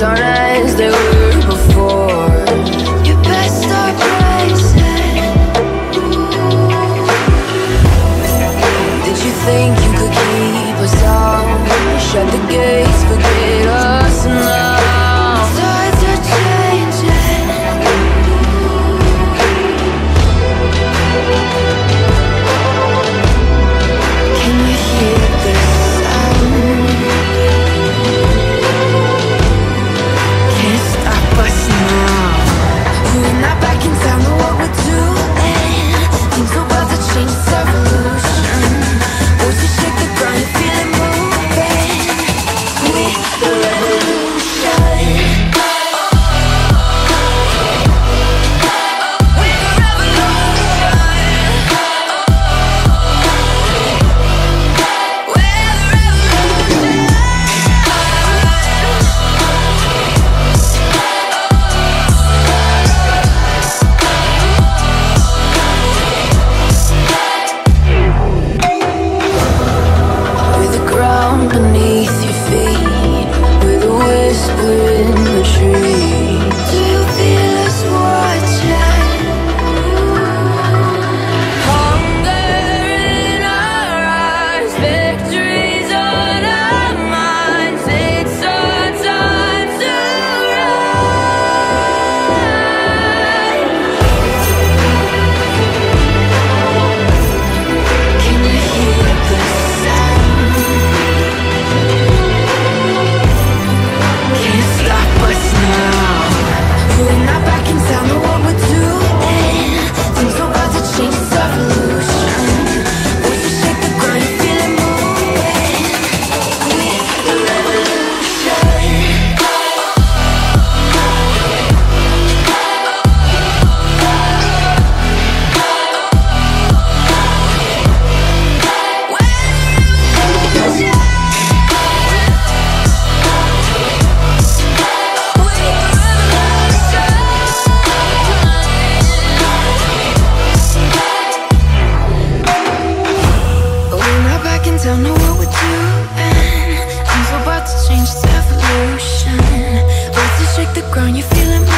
your eyes, they looking tell no what we're doing. Things about to change, it's evolution. About to shake the ground, you're feeling